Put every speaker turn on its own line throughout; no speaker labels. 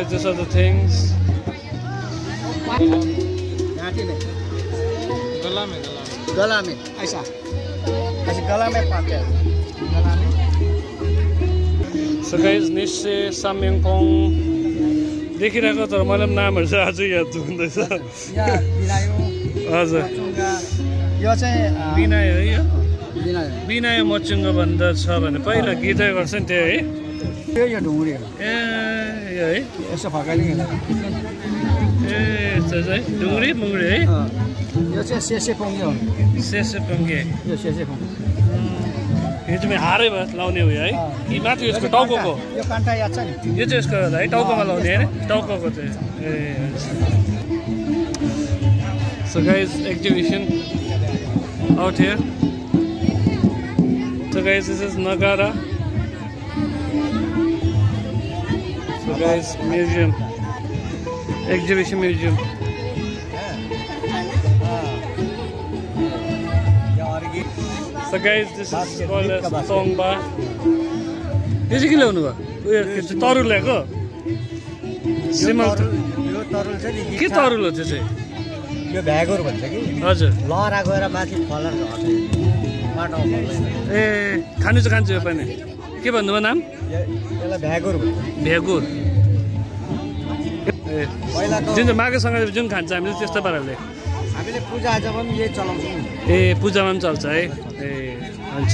anyway, these are things. Galame, galame.
So guys, निश्चय साम्यङकोङ देखिरहेको तर मैले पनि नामहरू चाहिँ अझै याद हुँदैछ हजुर यो यो भन्दा छ भने पहिला गीतै गर्छ नि त्यही है ए यो है यसो फर्काइदिउँ ए यस्तो चाहिँ डुङ्ग्री मुङ्ग्री है यो चाहिँ सेसे पङ्गे हो सेसे पङ्गे यो सेसे पङ्गे यो चाहिँ हारै लाउने हो है कि माथि यसको टाउको
यो कान्टा याद छ नि यो
चाहिँ यसको है टाउकोमा लाउने अरे टाउको चाहिँ ए so guys exhibition out here so guys, this is Nagara guys, museum. Exhibition museum. So guys, this is called as Tongba. यो चाहिँ के ल्याउनु भयो उयो के चाहिँ तरुल ल्याएको सिमल के तरुल हो त्यो चाहिँ
यो भ्यागोर भन्छ कि हजुर लहरा गएर माथि फलर
ए खानु चाहिँ खान्छु यो पानी के भन्नुभयो नाम भ्यागुर भ्यागुर हामीले जुन चाहिँ माघे सङ्क्रान्ति जुन खान्छ हामीले त्यस्तो पाराले
हामीले पूजा आजामा पनि यही चलाउँछौँ
ए पूजामा पनि चल्छ है ए हुन्छ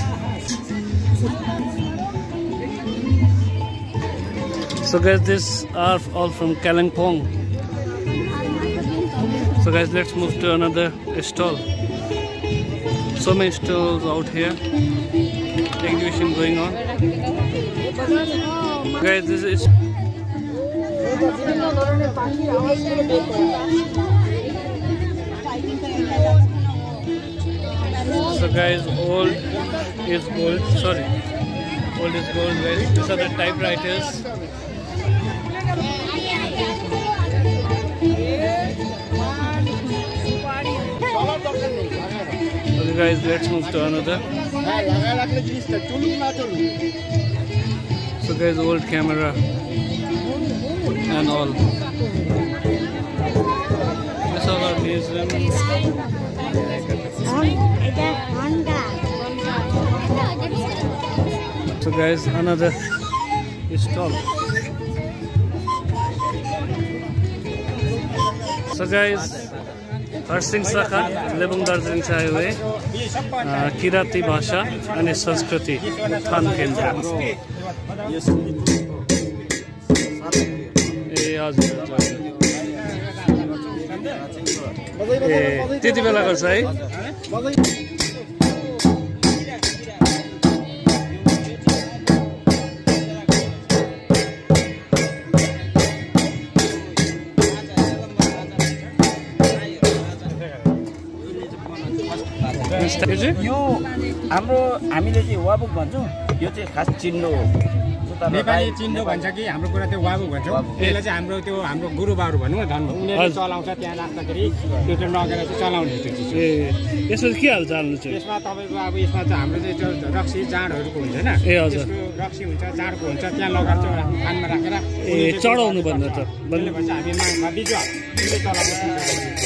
so get this are all from Kalimpong so get let's move to another stall so many stalls out here exhibition going on guys this is
So guys, old is gold. Sorry,
old is gold. Guys, these are the typewriters. Okay, guys, let's move to another. So guys, old camera. and all. This is our museum. So guys, another
stall. So guys, Harsingh शाखा लेबुङ दार्जिलिङ
चाय हुए किराँती भाषा and संस्कृति उत्थान केन्द्र ए त्यति बेला गर्छ है
यो हाम्रो हामीले चाहिँ वाबुक भन्छौँ यो चाहिँ खास चिन्नु हो नेपाली चिन्डो भन्छ कि हाम्रो कुरा त्यो वाबु भन्छ त्यसलाई चाहिँ हाम्रो त्यो हाम्रो गुरुबाहरू भनौँ न धनु उनीहरूले चलाउँछ त्यहाँ राख्दाखेरि त्यो चाहिँ लगेर चाहिँ चलाउने त्यो चिज
ए यसमा के हाल्छ यसमा तपाईँको अब यसमा चाहिँ हाम्रो चाहिँ त्यो रक्सी जाँडहरूको हुन्छ होइन त्यसको
रक्सी हुन्छ जाँडको हुन्छ त्यहाँ लगाएर चाहिँ आफ्नो कानमा राखेर
चढाउनु भन्दा त भन्ने भन्छ हामी बिजुवा चलाउँछ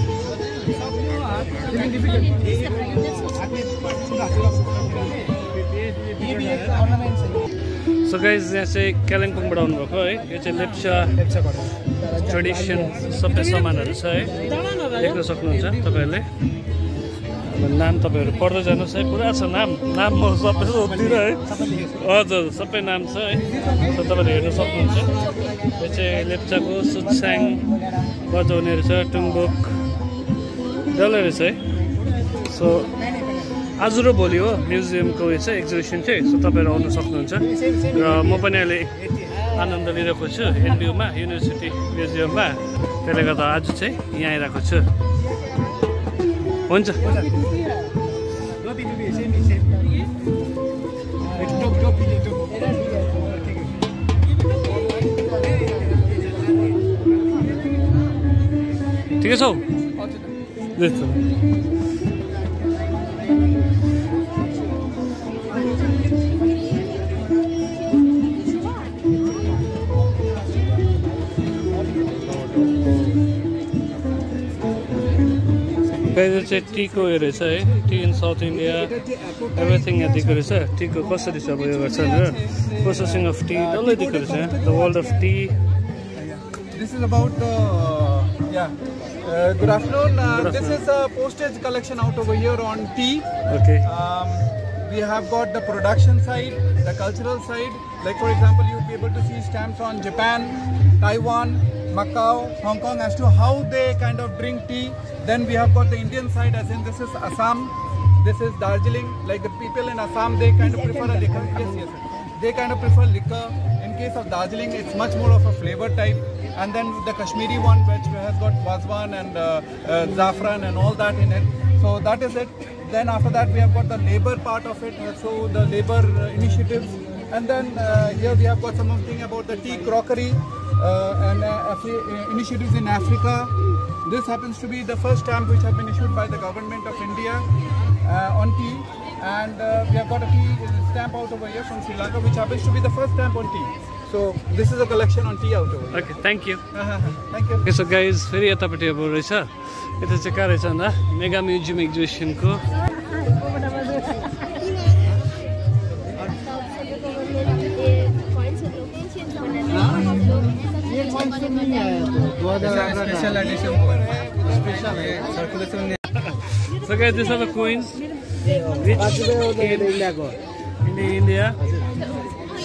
सो गाइज यहाँ चाहिँ कालिम्पोङबाट आउनुभएको है यो चाहिँ लेप्चा ट्रेडिसन सबै सामानहरू छ है देख्न सक्नुहुन्छ तपाईँहरूले नाम तपाईँहरू पढ्दै जानुहोस् है पुरा छ नाम नाम म सबै सोधिदिनँ है हजुर सबै नाम छ है तपाईँहरूले हेर्न सक्नुहुन्छ यो चाहिँ लेप्चाको सुत्साङ बजाउनेहरू छ टुङ्बुक डल्लै रहेछ है सो आज र भोलि हो म्युजियमको उयो चाहिँ एक्जिबिसन चाहिँ सो तपाईँहरू आउनु सक्नुहुन्छ र म पनि अहिले आनन्द लिइरहेको छु एनबियुमा युनिभर्सिटी म्युजियममा त्यसले गर्दा आज चाहिँ यहाँ आइरहेको छु हुन्छ ठिकै छौ Listen. गाइज चाहिँ टीको उयो रहेछ है tea in south India everything यहाँ दिएको रहेछ टीको कसरी छ अब यो गर्छ भनेर प्रोसेसिङ अफ टी डल्लै दिएको रहेछ the world of tea
this is about uh, yeah. Uh, good afternoon. Uh, good afternoon. This is a postage collection out over here on tea. Okay. Um, we have got the production side, the cultural side. Like for example, you'll be able to see stamps on Japan, Taiwan, Macau, Hong Kong as to how they kind of drink tea. Then we have got the Indian side as in this is Assam, this is Darjeeling. Like the people in Assam, they kind of prefer a liquor. Yes, yes. They kind of prefer liquor. In case of Darjeeling, it's much more of a flavor type and then the Kashmiri one which has got wazwan and uh, uh and all that in it. So that is it. Then after that we have got the labor part of it, so the labor uh, initiatives. And then uh, here we have got something about the tea crockery and initiatives in Africa. This happens to be the first stamp which has been issued by the government of India on tea and uh, we have got a tea stamp out over here from Sri Lanka which happens to be the first stamp on tea. So this is a collection on tea out okay thank you thank you
यसो guys फेरि यतापट्टि अब रहेछ यता चाहिँ कहाँ रहेछ भन्दा मेगा म्युजियम एक्जिबिसनको So guys, these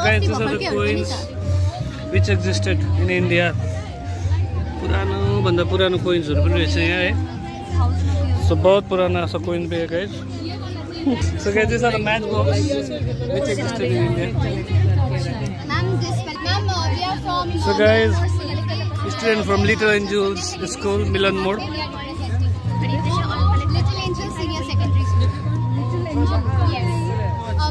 branches of the coins
which existed in India. Purana, banda purana coins are very So, both purana so coins be guys. So, guys, these are the matchbox which existed in India.
Uh, so, guys, student from Little
Angels School, Milan Mod. Little
Angels Senior Secondary School. Yes. Uh,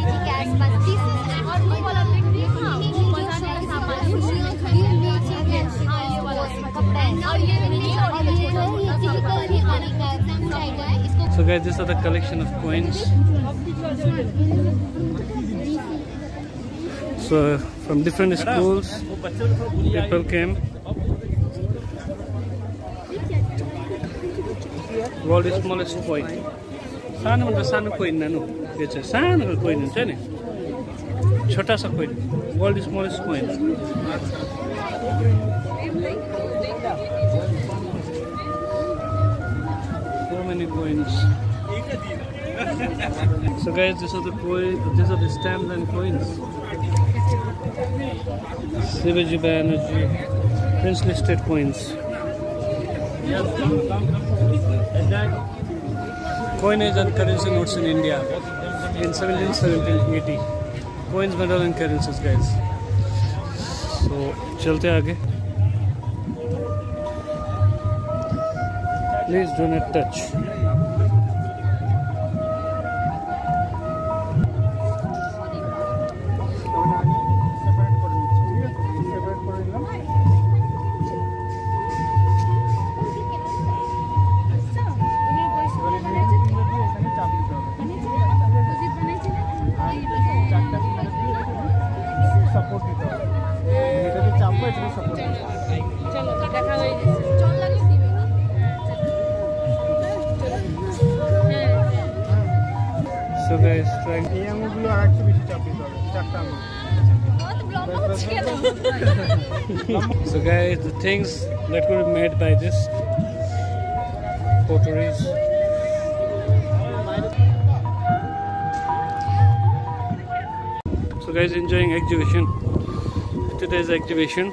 So guys, these are the collection of coins. So from different schools, people came. World's smallest coin. Sanu mandra sanu coin na nu. Yeche sanu coin nche ne. Chhota sa coin. World's smallest coin. coins. so guys, these are the coins, these are the stamps and coins. Shivaji Banerjee, Prince listed coins. Coinage and currency notes in India in 1770 Coins, metal and currencies guys. So, चलते आगे please do not touch so guys so guys the things that were made by this potteries so guys enjoying exhibition today's exhibition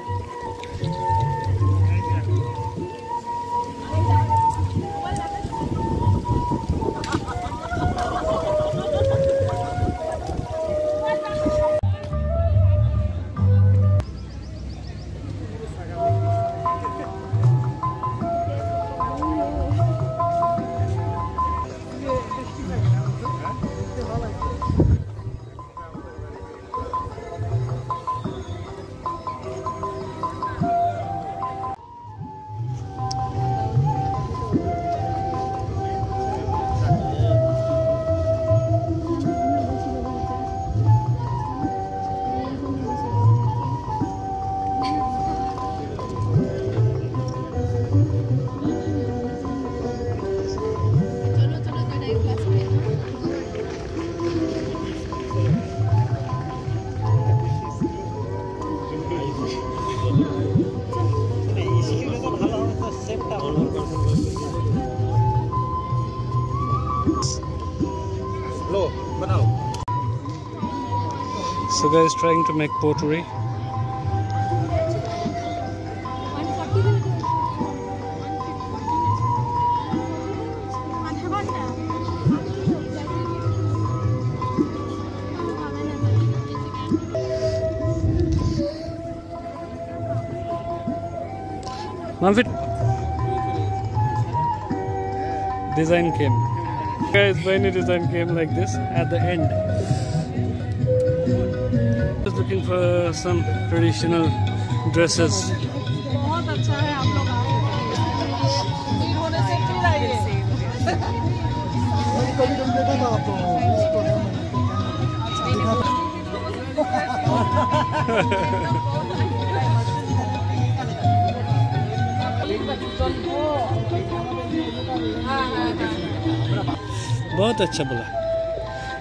guys trying to make pottery. Manfit design came. Guys, when a design came like this at the end. of uh, some traditional dresses. बहुत अच्छा बोला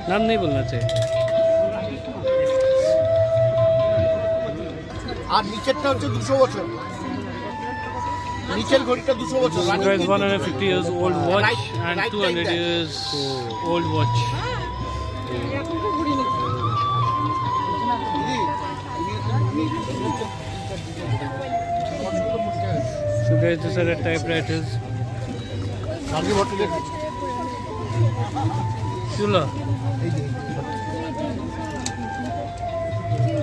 नाम नहीं बोलना चाहिए
আর নিচেরটা হচ্ছে দুশো বছর নিচের ঘড়িটা দুশো বছর guys 150 years old watch right, and right 200 years
old watch So guys, these are the typewriters. Chula.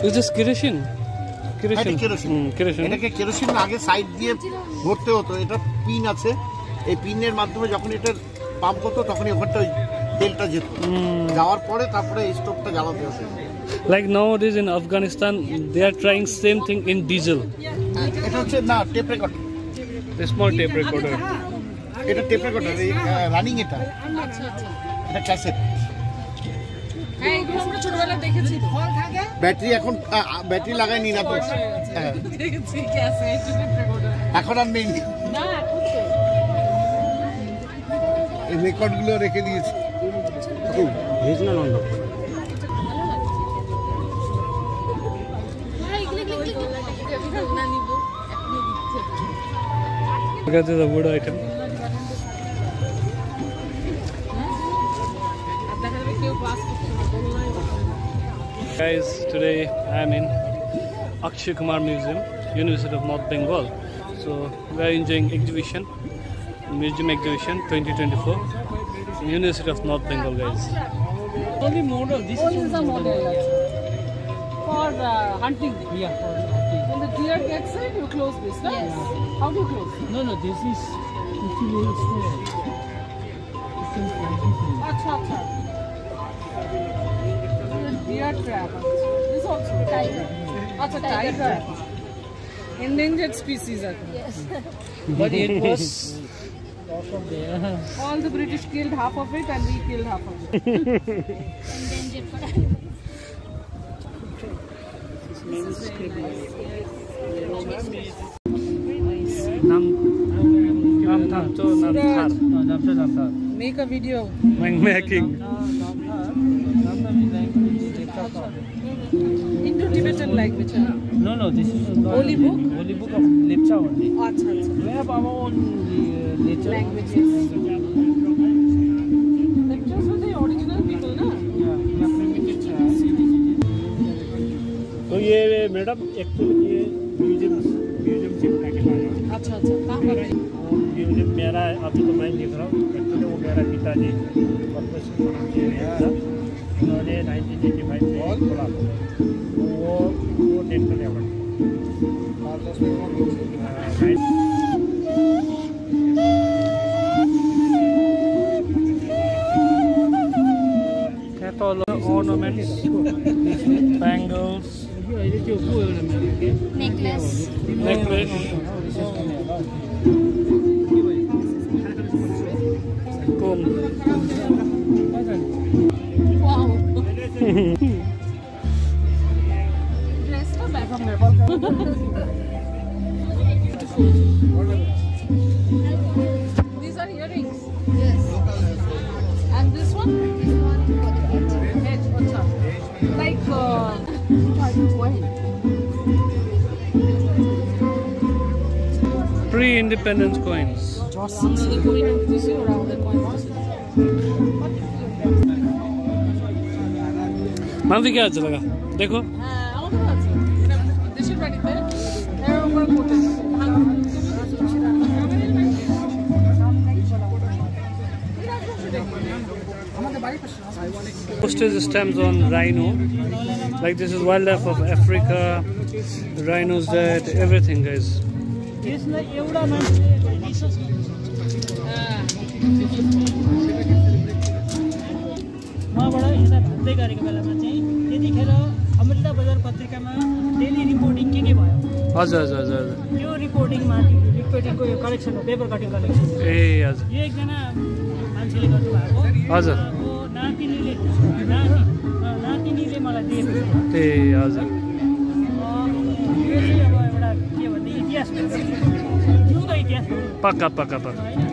Is this Kirishin?
Kerosene হ্যাঁ, কেরোসিন এটাকে কেরোসিন আগে সাইড দিয়ে ভরতে হতো এটা পিন আছে এই পিনের মাধ্যমে যখন এটা পাম্প করতো তখন ওখানটা ওই তেলটা যেত যাওয়ার পরে তারপরে স্টোভটা জ্বালাতে হতো
like now is in Afghanistan they are trying same thing in diesel এটা হচ্ছে না tape record small tape recorder
এটা টেপ রেকর্ডার রানিং এটা আচ্ছা আচ্ছা এটা ক্যাসেট ব্যাটারি এখন ব্যাটারি লাগাই আচ্ছা। হ্যাঁ। নি না এখন আর নেই রেকর্ডগুলো রেখে দিয়েছি না Nanda Forgot
Guys, today I am in Akshay Kumar Museum, University of North Bengal. So we are enjoying exhibition, museum exhibition 2024, University of North Bengal, guys. Only model. This is, a model for uh, hunting. Yeah. For hunting. When the deer gets in, you close this. Right? Yes. How do you close? No, no. This is.
This is. This is. This is deer trap. This also tiger. That's a tiger. Endangered species. Yes. but it was. All the British killed half of it and we killed half of it. Endangered for His name
is Nam Nam Nam Nam Nam
Nam Nam Indo-Tibetan language, huh?
No, no, this is not Holy book? Holy book of Lipcha
only. Oh, Achha, achha. We have our own uh,
nature. Languages. तो ये madam
actually ये museum museum अच्छा अच्छा कहाँ पर
मेरा अभी तो मैं देख रहा हूँ एक्चुअली वो मेरा पिताजी पर्पज
उन्होंने नाइनटीन एटी फाइव में खोला वो वो national award
ornaments, bangles, necklace, necklace, comb.
These are earrings. Yes. And this one? This one. Head. Uh, What's
Pre-independence coins. বাম দিকে আছে লাগা দেখো
Postage stamps on rhino, like this is
wildlife of Africa, rhinos, that everything, guys.
हुँदै गरेको बेलामा चाहिँ त्यतिखेर अमृता बजार पत्रिकामा डेली रिपोर्टिङ के के भयो
हजुर हजुर हजुर
यो रिपोर्टिङमा रिपोर्टिङको यो कलेक्सन पेपर कटिङ कलेक्सन ए हजुर यो एकजना मान्छेले गर्नुभएको हजुर नातिनीले
नातिनीले मलाई दिएको ए हजुर यो चाहिँ अब एउटा के भन्दा इतिहास इतिहास पक्का पक्का पक्का